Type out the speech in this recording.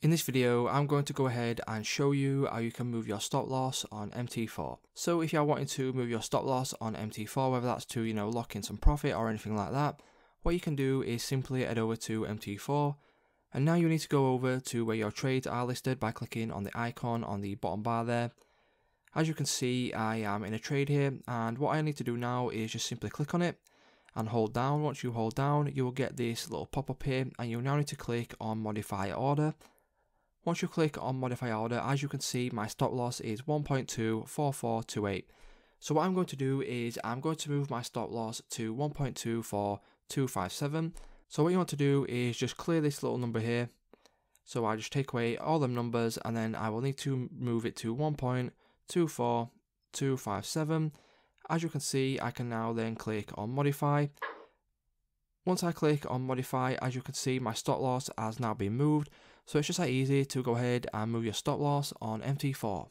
In this video, I'm going to go ahead and show you how you can move your stop loss on MT4. So if you're wanting to move your stop loss on MT4, whether that's to, you know, lock in some profit or anything like that, what you can do is simply head over to MT4 and now you need to go over to where your trades are listed by clicking on the icon on the bottom bar there. As you can see, I am in a trade here and what I need to do now is just simply click on it and hold down. Once you hold down, you will get this little pop-up here and you'll now need to click on modify order once you click on modify order, as you can see, my stop loss is 1.24428. So what I'm going to do is I'm going to move my stop loss to 1.24257. So what you want to do is just clear this little number here. So I just take away all them numbers and then I will need to move it to 1.24257. As you can see, I can now then click on modify. Once I click on modify, as you can see, my stop loss has now been moved. So it's just that easy to go ahead and move your stop loss on MT4.